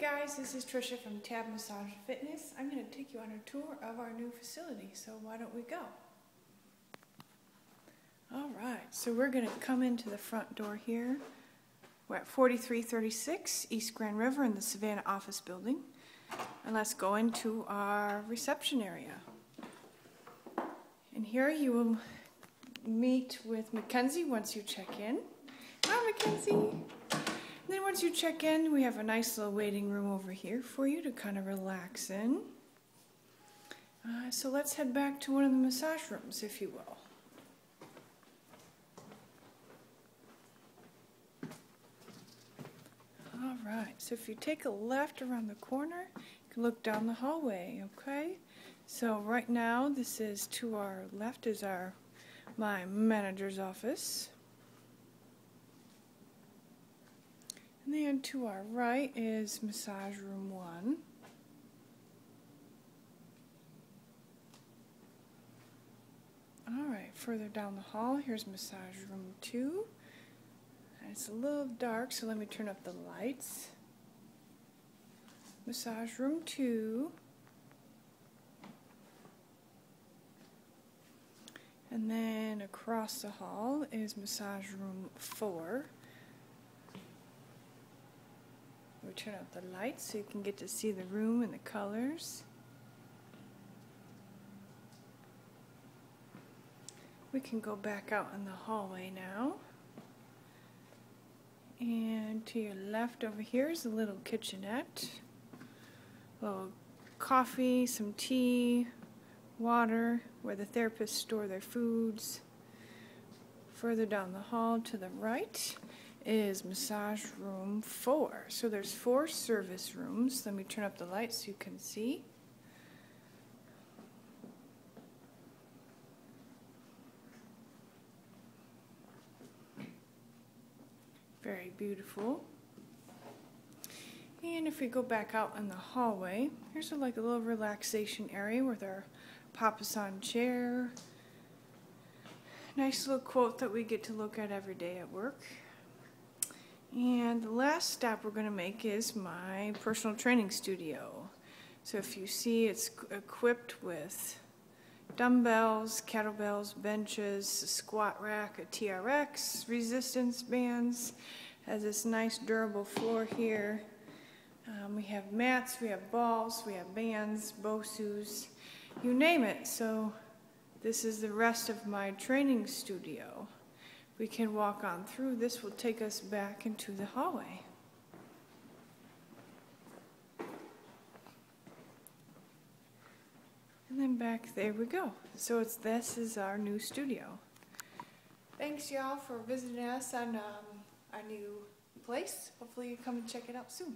guys, this is Tricia from Tab Massage Fitness. I'm going to take you on a tour of our new facility, so why don't we go? Alright, so we're going to come into the front door here. We're at 4336 East Grand River in the Savannah office building. And let's go into our reception area. And here you will meet with Mackenzie once you check in. Hi, Mackenzie then once you check in, we have a nice little waiting room over here for you to kind of relax in. Uh, so let's head back to one of the massage rooms, if you will. All right, so if you take a left around the corner, you can look down the hallway, okay? So right now, this is to our left is our my manager's office. And then to our right is Massage Room 1. Alright, further down the hall, here's Massage Room 2. And it's a little dark, so let me turn up the lights. Massage Room 2. And then across the hall is Massage Room 4. We'll turn up the lights so you can get to see the room and the colors. We can go back out in the hallway now. And to your left over here is a little kitchenette. A little coffee, some tea, water, where the therapists store their foods. Further down the hall to the right is massage room four. So there's four service rooms. Let me turn up the lights so you can see. Very beautiful. And if we go back out in the hallway, here's a, like a little relaxation area with our papasan chair. Nice little quote that we get to look at every day at work. And the last stop we're going to make is my personal training studio. So if you see it's equipped with dumbbells, kettlebells, benches, a squat rack, a TRX, resistance bands, has this nice durable floor here. Um, we have mats, we have balls, we have bands, BOSUs, you name it. So this is the rest of my training studio we can walk on through. This will take us back into the hallway. And then back there we go. So it's this is our new studio. Thanks y'all for visiting us on um, our new place. Hopefully you come and check it out soon.